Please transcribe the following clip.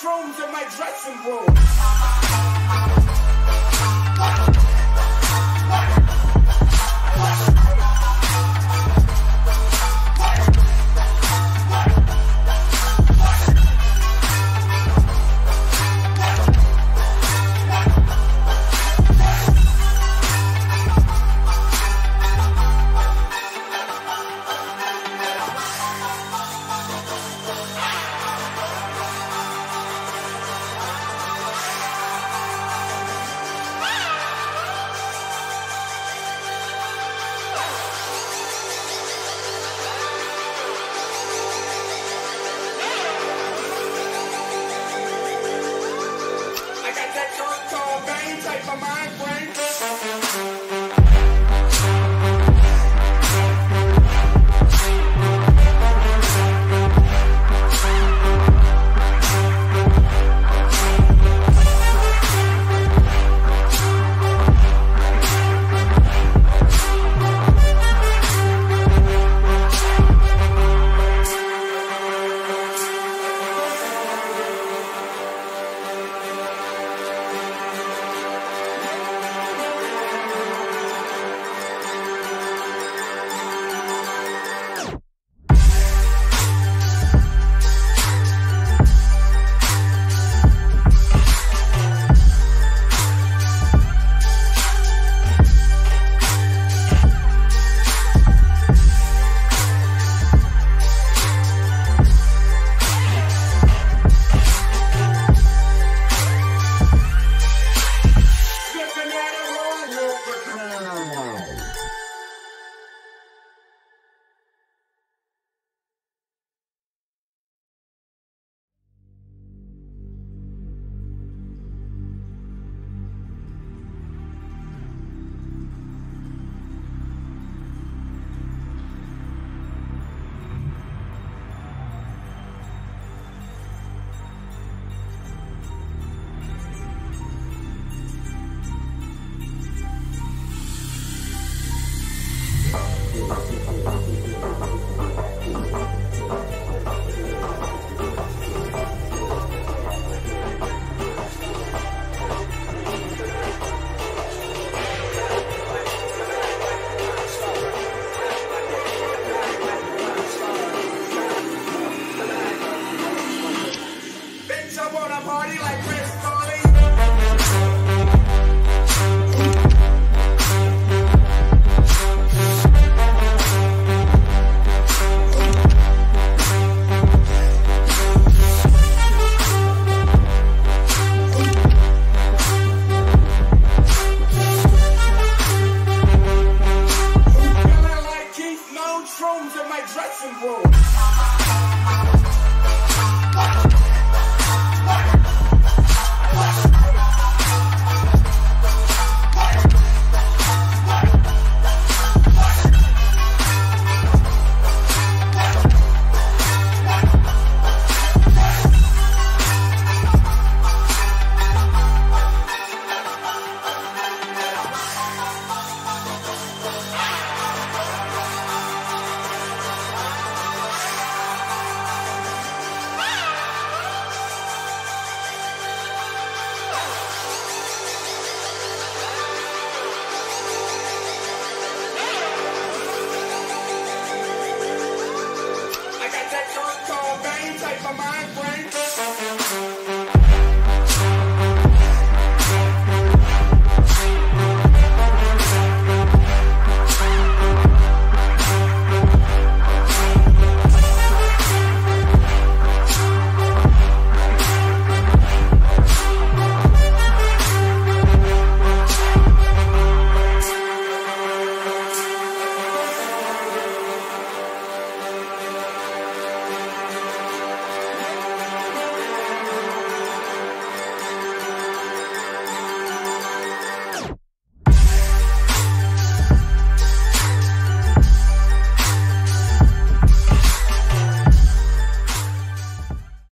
shrooms in my dressing room. Of mind my dressing room.